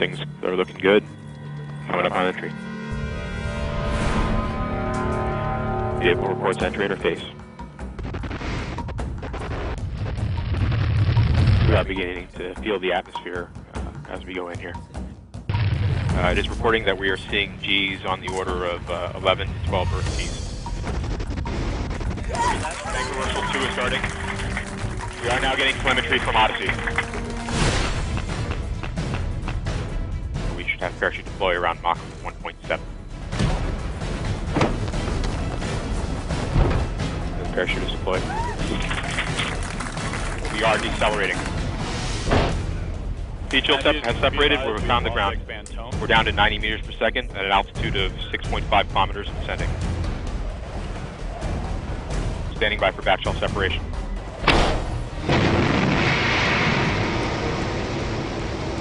Things are looking good. Coming up on entry. Vehicle reports entry interface. We are beginning to feel the atmosphere uh, as we go in here. Uh, it is reporting that we are seeing G's on the order of uh, 11 to 12 Earth G's. Commercial 2 is starting. We are now getting telemetry from Odyssey. Have parachute deploy around Mach 1.7. The parachute is deployed. We are decelerating. heat shield sep- has separated. We're found the ground. We're down to 90 meters per second at an altitude of 6.5 kilometers descending. Standing by for back separation.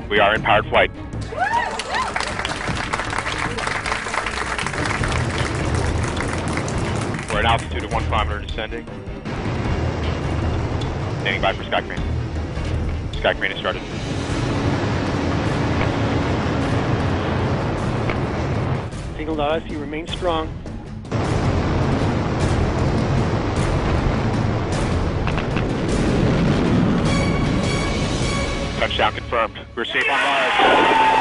We are in powered flight. We're at altitude of one kilometer descending. Standing by for sky crane. Sky crane has started. Signal to us, you remain strong. Touchdown confirmed. We're safe on Mars.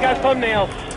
Got thumbnails.